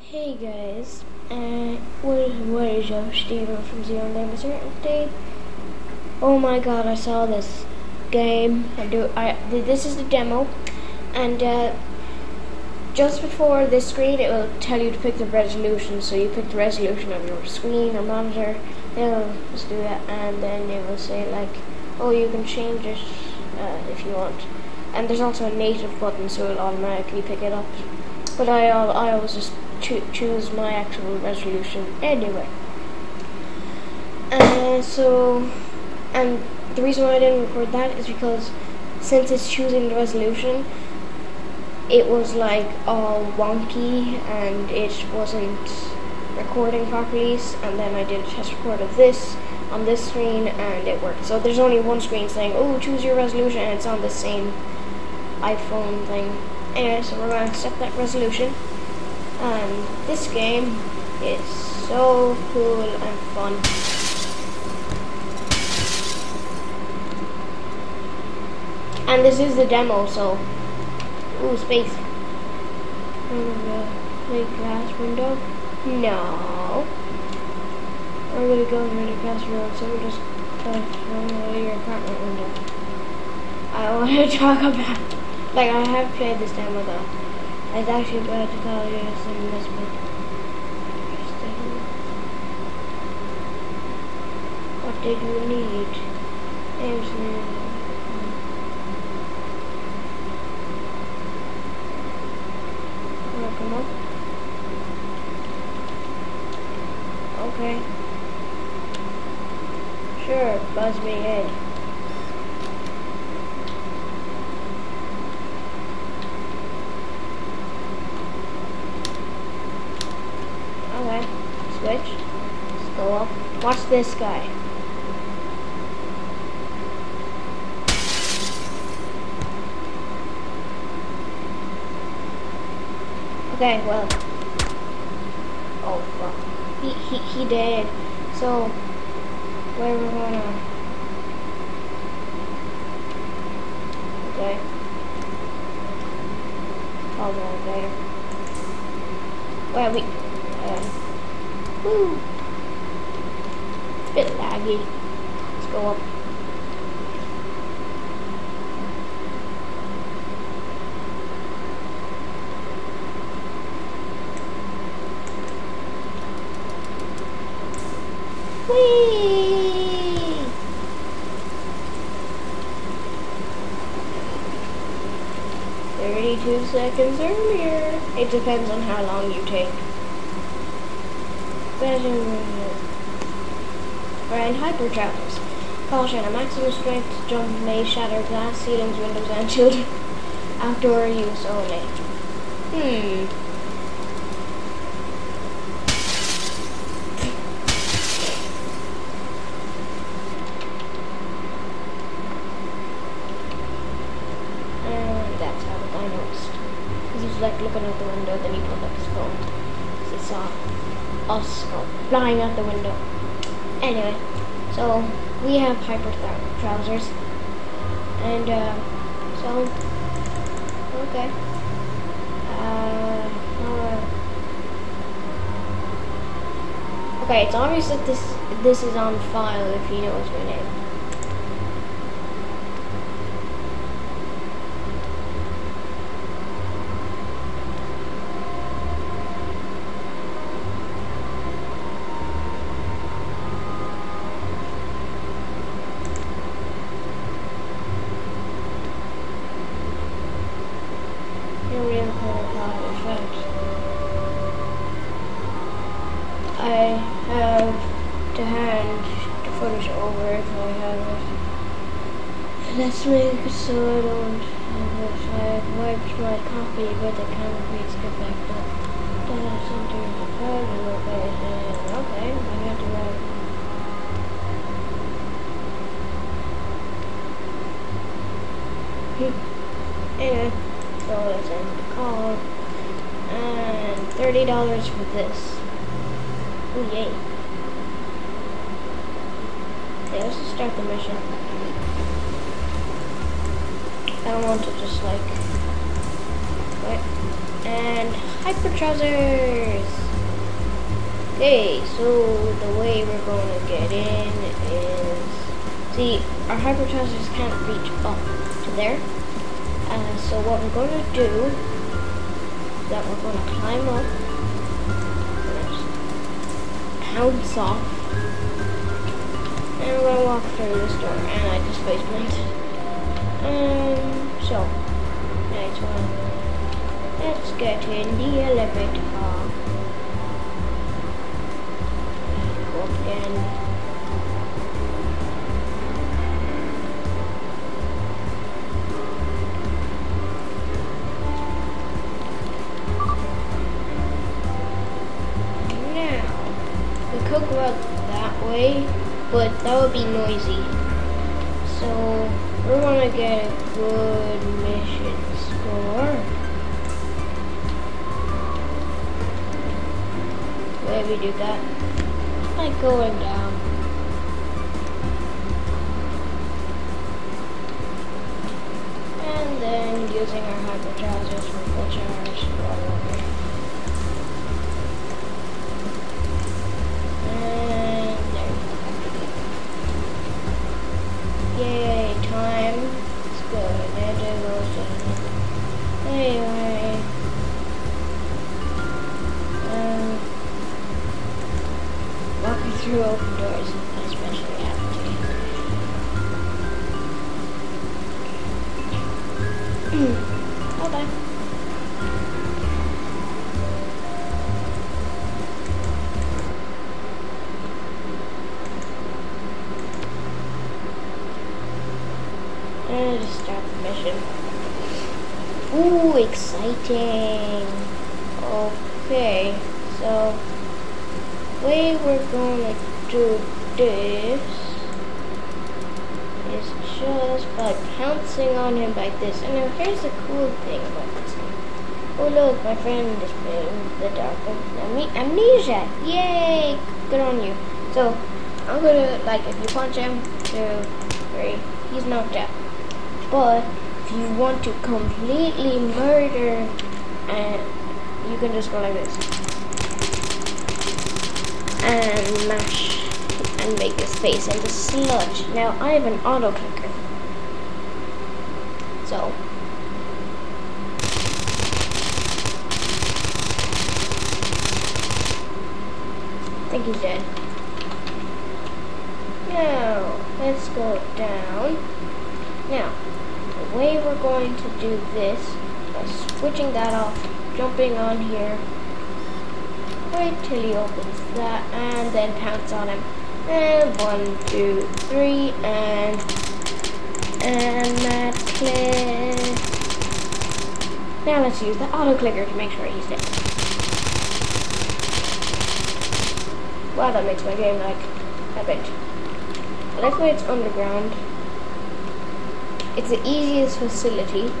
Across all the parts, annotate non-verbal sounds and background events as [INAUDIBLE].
Hey guys, uh, what, is up, Steven from Zero Name Today. Oh my god, I saw this game. I do. I this is the demo, and uh, just before this screen, it will tell you to pick the resolution. So you pick the resolution of your screen or monitor. It'll just do that, and then it will say like, oh, you can change it uh, if you want. And there's also a native button, so it'll automatically pick it up. But I, I always just cho choose my actual resolution anyway. Uh, so, and the reason why I didn't record that is because since it's choosing the resolution, it was like all wonky and it wasn't recording properly and then I did a test record of this on this screen and it worked. So there's only one screen saying, oh, choose your resolution and it's on the same iPhone thing. Anyway, so we're going to set that resolution. And this game is so cool and fun. And this is the demo, so ooh, space. the glass window. No. I'm gonna go in the glass road, so we'll just touch on your apartment window. I [LAUGHS] want to talk about, like I have played this demo though. It's actually better to tell you an investment. What did you need? There's come up. Okay. Sure, buzz me in. Okay, switch. Let's go up. Watch this guy. Okay, well. Oh, fuck. He, he, he did. So, where we're gonna... Okay. Call the elevator. Well, we... Um, woo! Bit laggy. Let's go up. Seconds earlier. It depends on how long you take. Brand hyper trousers. Caution, a maximum strength jump may shatter glass, ceilings, windows, and children. [LAUGHS] Outdoor use only. Hmm. Out the window, then he pulled up his phone. He saw us flying out the window. Anyway, so we have hyper trousers. And, uh, so, okay. Uh, Okay, it's obvious that this this is on file if he knows my name. I have to hand the footage over if I have it. Let's make it so I don't have it. I wiped my copy, but the camera feeds get backed up. Data center is a location. Okay, I have to write. Anyway, so let's end the call. And $30 for this. Oh yay. Okay, let's just start the mission. I don't want to just like what? And hyper trousers. Okay, so the way we're going to get in is see our hyper can't reach up to there. Uh, so what we're going to do is that we're going to climb up, pounce off, and we're going to walk through this door. And I just face. Um, so, next one. Let's get in the elevator. Go again. Exciting. Okay, so way we're gonna do this is just by pouncing on him like this. And now here's the cool thing about this game. Oh look, my friend is playing the dark amnesia. Yay! Good on you. So I'm gonna like if you punch him, two, three, he's knocked out. But you want to completely murder and you can just go like this. And mash and make his face into sludge. Now I have an auto clicker. So I think he's dead. Now let's go down. Now way we're going to do this is switching that off, jumping on here, wait till he opens that, and then pounce on him. And one, two, three, and and that click. Now let's use the auto clicker to make sure he's dead. Wow, that makes my game like epic. I like way it's underground. It's the easiest facility,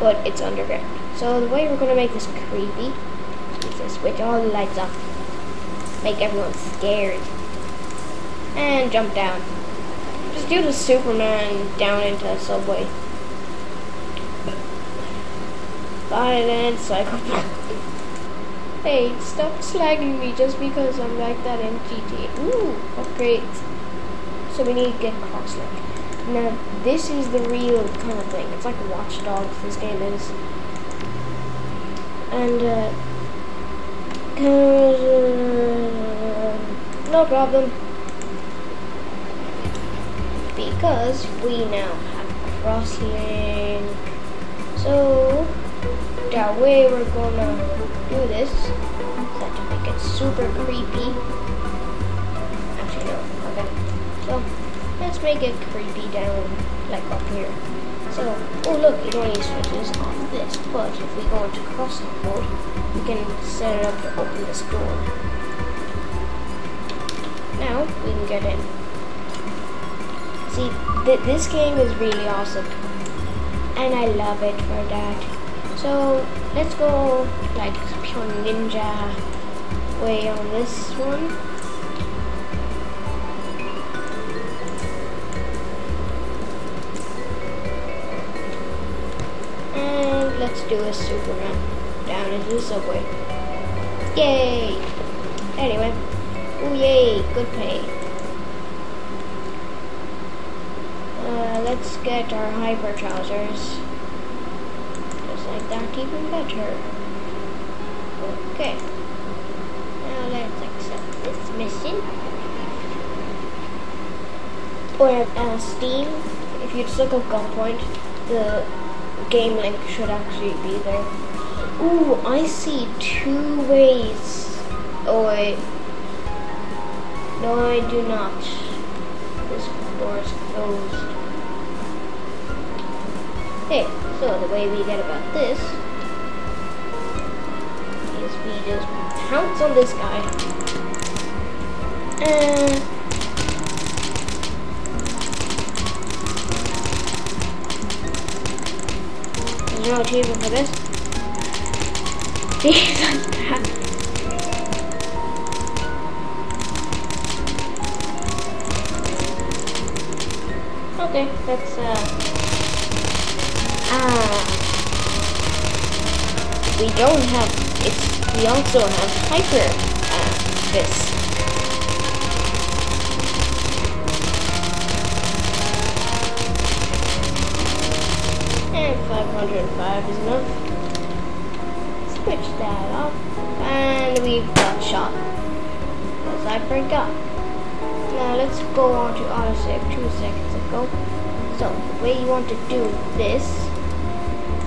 but it's underground. So the way we're going to make this creepy is to switch all the lights off. Make everyone scared. And jump down. Just do the Superman down into a subway. Violent psychopath. [LAUGHS] hey, stop slagging me just because I'm like that in GTA. Ooh, upgrades. So we need to get cross-link. Now, this is the real kind of thing. It's like Watch Dogs, this game is. And, uh, uh, no problem. Because we now have crosslink. So, that way we're gonna do this. Is to make it super creepy. Actually, no. Okay. So, Let's make it creepy down, like up here. So, oh look, it only switches on this, but if we go into crosslink mode, we can set it up to open this door. Now, we can get in. See, th this game is really awesome, and I love it for that. So let's go like pure ninja way on this one. Let's do a super run down into the subway. Yay! Anyway, oh yay, good pay. Uh, let's get our hyper trousers. Just like that, even better. Okay. Now let's accept this mission. Or uh, Steam, if you just look up Gunpoint, the game link should actually be there. Ooh, I see two ways. Oh wait. No, I do not. This door is closed. Okay, so the way we get about this is we just pounce on this guy. And no achievement for this. Jesus Okay, that's uh ah. We don't have it's we also have hyper uh, this. 105, isn't it? Switch that off. And we've got shot. As I forgot. Now let's go on to autosave two seconds ago. So, the way you want to do this...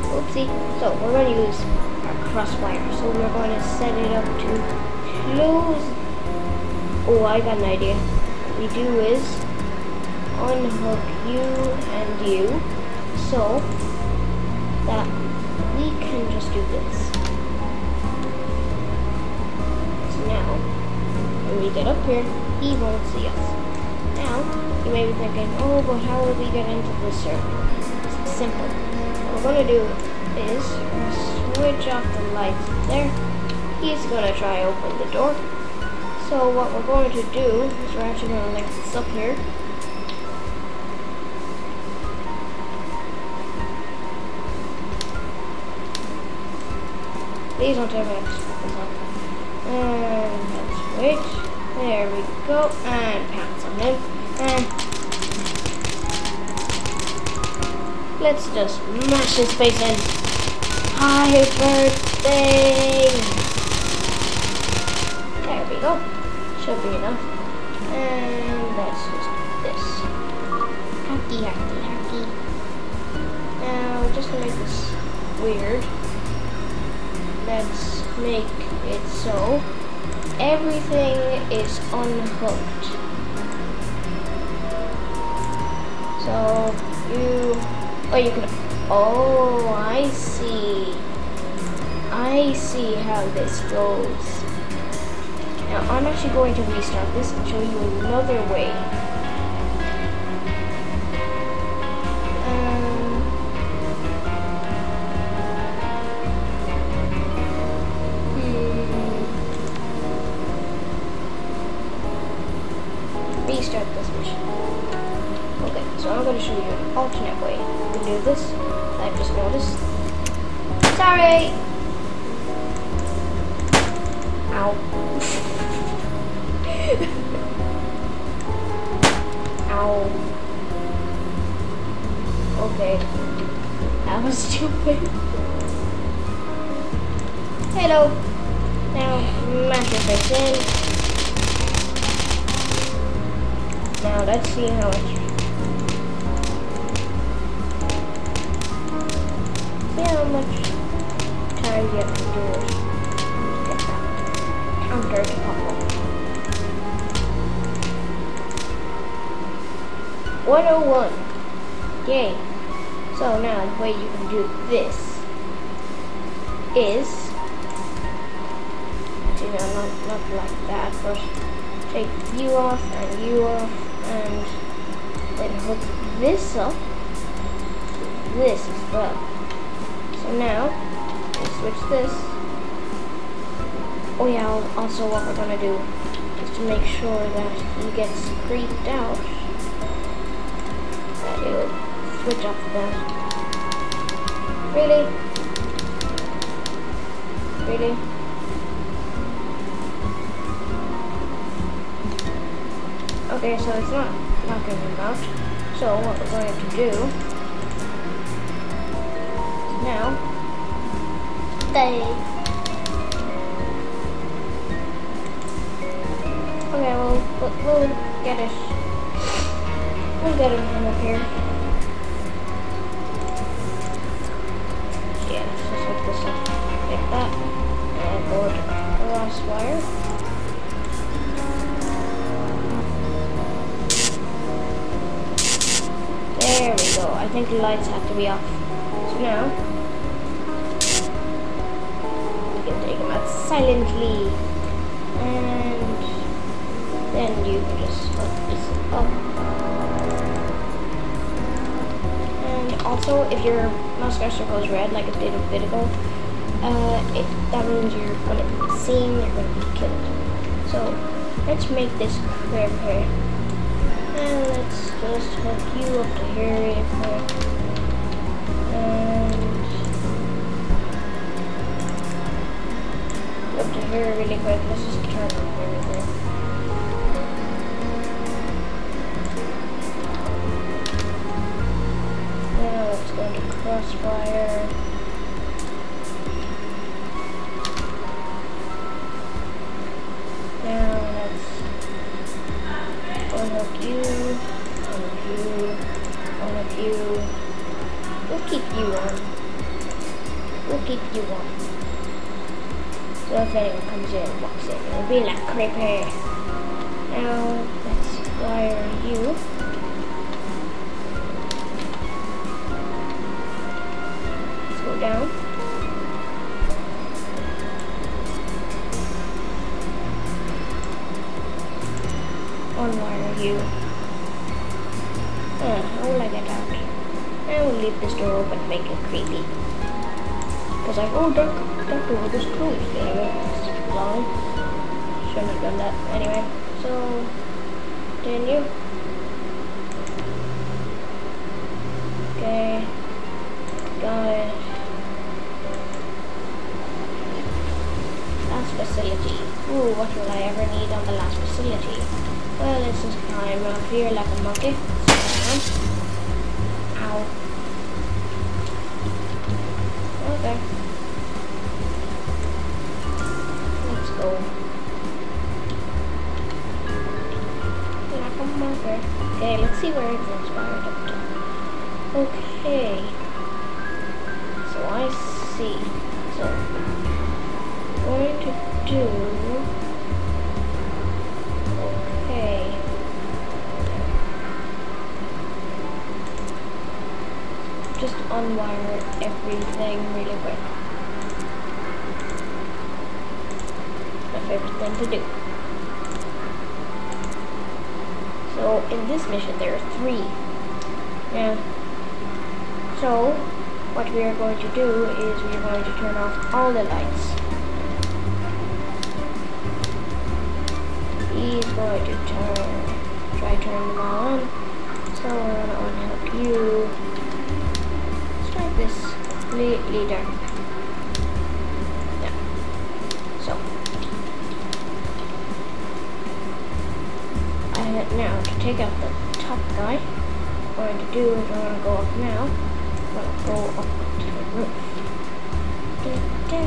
Oopsie. So, we're going to use our crossfire. So, we're going to set it up to close... Oh, I got an idea. What we do is unhook you and you. So, that we can just do this. So now, when we get up here, he won't see us. Now, you may be thinking, oh, but how will we get into this server? It's simple. What we're going to do is switch off the lights there. He's going to try open the door. So what we're going to do is we're actually going to link this up here. Don't tell me have to this up. And let's wait. There we go. And pounce on him. And let's just mash his face in. Happy birthday! There we go. Should be enough. And let's just do this. Hacky, hacky, hacky. Now, just to make this weird, let's make it so everything is unhooked. So you, oh you can, oh I see. I see how this goes. Now I'm actually going to restart this and show you another way. Restart this mission. Okay, so I'm going to show you an alternate way to do this. I just noticed. Sorry! Ow. Ow. Okay. That was stupid. Hello. Now, mash your. Now, let's see how much. See how much time you have to do it. Get that counter to pop up. 101. Yay. So now the way you can do this is, you know, not, not like that, but take you off and you off and then hook this up this as well. So now, switch this. Oh yeah, also what we're gonna do is to make sure that he gets creeped out. That he'll switch off that. Really? Really? Okay, so it's not knocking him out. So what we're going to do now they Okay, well we'll, get it. We'll get him from up here. Yeah, just hook this up like that. And go to cross wire. There we go. I think the lights have to be off. So now, you can take them out silently. And then you can just hook this up. And also, if your mouse cursor goes red, like it did a bit ago, uh, it, that means you're gonna be seen, you're gonna be killed. So, let's make this clear here. And let's just hook you up to here real quick. And up to here really quick. Let's just turn on everything. Now let's go into crossfire. Unhook you, unhook you, unhook you. We'll keep you on. We'll keep you on. So if anyone comes in and walks in, it'll be like creepy. Now let's wire you. Let's go down. Unwire you. Uh, how will I get out? I will leave this door open, make it creepy. Because like, oh, that, that door was closed. Anyway, long. Shouldn't have done that. Anyway, so, then you. Okay, got it. Ooh, what will I ever need on the last facility? Well, let's just climb up here like a monkey. Ow. Okay. Let's go. Like a monkey. Okay, let's see where it's inspired up to. Okay. So I see. So, going to do Okay. Just unwire everything really quick. My favorite thing to do. So in this mission there are three. Yeah. So what we are going to do is we are going to turn off all the lights. He's going to turn, try turn them on. So we're going to unhook you. Let's try this completely dark. Yeah. So. And now to take out the top guy, what I'm going to do is I'm going to go up now. I'm going to go up to the roof. Da, da,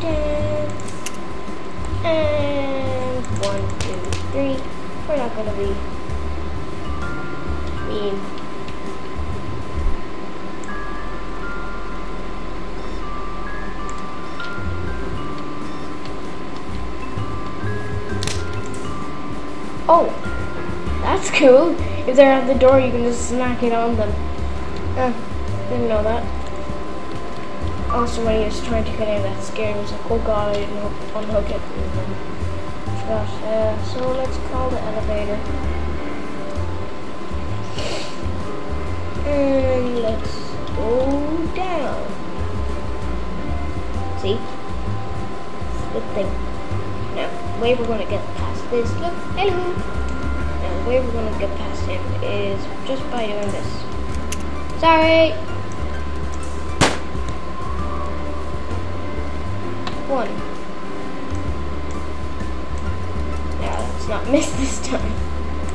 da, and one, three. We're not gonna be mean. Oh, that's cool. If they're at the door, you can just smack it on them. Uh, didn't know that. Also, when he was trying to get in, that scared me. was like, oh god, I didn't unhook it. Gosh, uh, so let's call the elevator. And let's go down. see? Good thing. Now, the way we're gonna get past this, look, hello! Now, the way we're gonna get past him is just by doing this. Sorry! One. Not miss this time.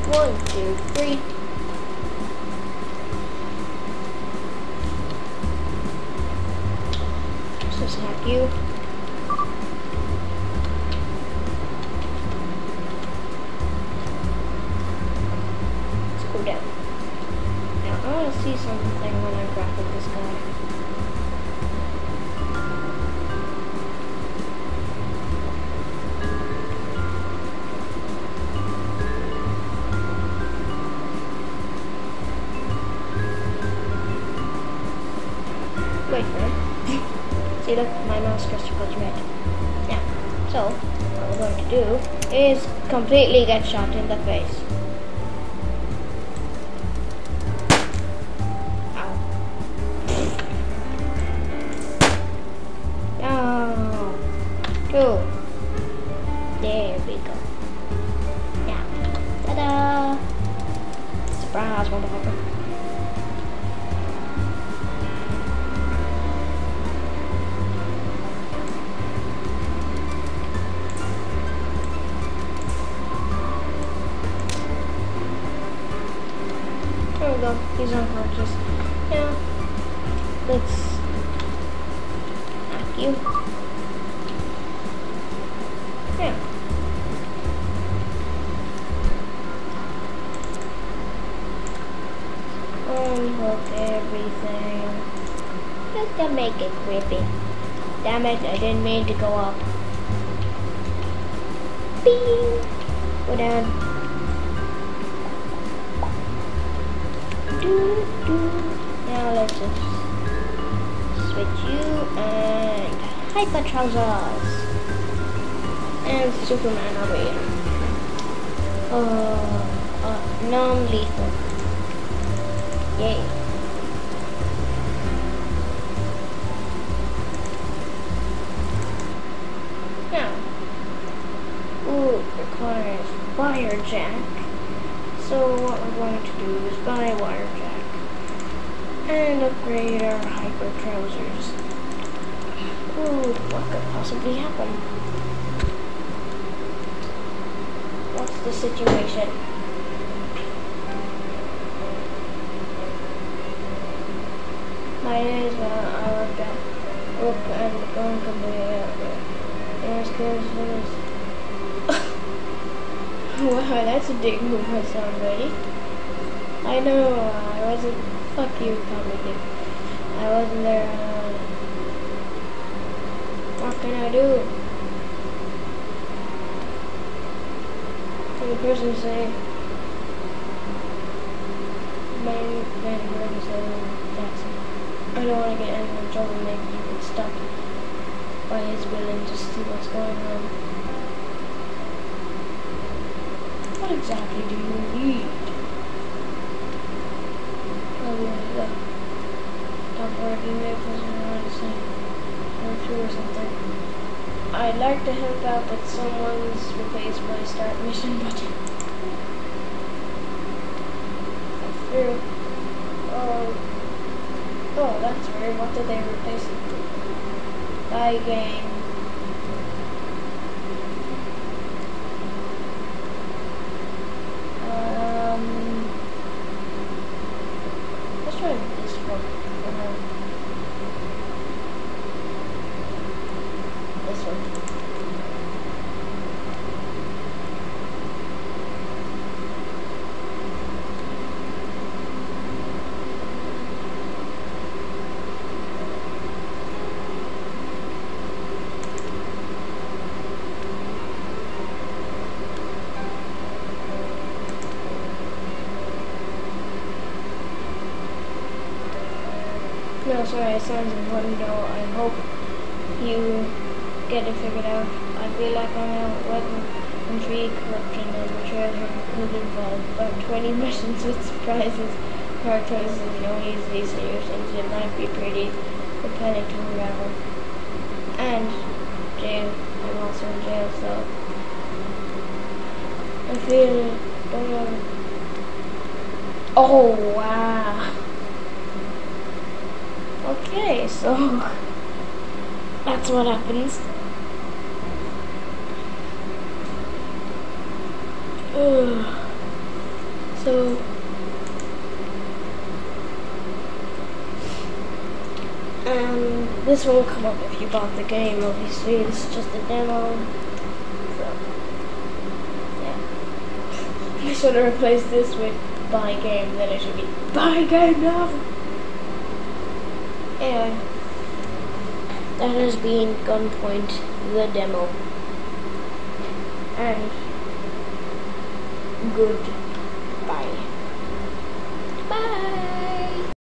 One, two, three. Just hack you. Let's go down. Now I want to see something when I grapple this guy. Is completely get shot in the face. Unhook everything. Just to make it creepy. Damn it, I didn't mean to go up. Bing! Go down. do, do. Now let's just switch you and hyper trousers and Superman over here. Uh, uh, non-lethal. Yay. Now, ooh, requires wire jack. So what we're going to do is buy wire jack and upgrade our hyper trousers. Ooh, what could possibly happen? What's the situation? My name is uh, I work at work and the phone company. Yes, because Wow, that's a big move for somebody. I know, uh, I wasn't, fuck you, comedy. I wasn't there, uh, what can I do? The person say, man, man, man, that's, I don't want to get in trouble, maybe you get stuck by his will and just see what's going on. What exactly do you need? Oh, yeah. Don't worry, you may person around same or two or something. I'd like to help out, but someone's replaced my start mission [LAUGHS] button. True. Oh, oh, that's weird. What did they replace it with? Gang. Um, let's try this one. Uh, this one. Sorry, it sounds important though. I hope you get it figured out. I feel like I'm out weapon, intrigue, corruption, and betrayal could involve about 20 [LAUGHS] missions with surprises, hard choices, no easy solutions. It might be pretty compelling to unravel. and jail. I'm also in jail, so I feel know. Oh wow. Okay, so that's what happens. So um, this won't come up if you bought the game. Obviously, this is just a demo. So yeah, [LAUGHS] I should have replaced this with buy game. Then it should be buy game now. That has been Gunpoint, the demo, and goodbye.